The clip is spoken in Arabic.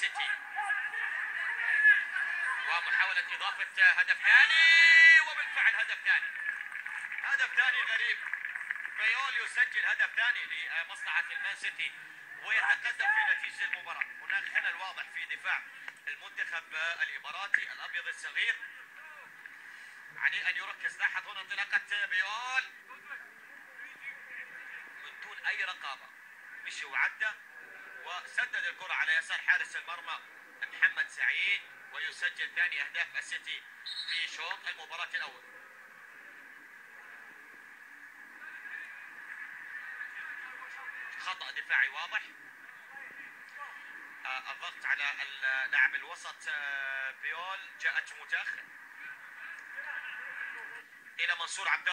السيتي ومحاولة إضافة هدف ثاني وبالفعل هدف ثاني. هدف ثاني غريب. بيول يسجل هدف ثاني لمصلحة المان سيتي ويتقدم في نتيجة المباراة. هناك خلل واضح في دفاع المنتخب الإماراتي الأبيض الصغير. عليه أن يركز لاحظ هنا انطلاقة بيول من دون أي رقابة. مشي وعدى وسدد الكرة على يسار حارس المرمى محمد سعيد ويسجل ثاني أهداف السيتي في شوط المباراة الأول. خطأ دفاعي واضح. آه، الضغط على اللاعب الوسط آه، بيول جاءت متأخر إلى منصور عبد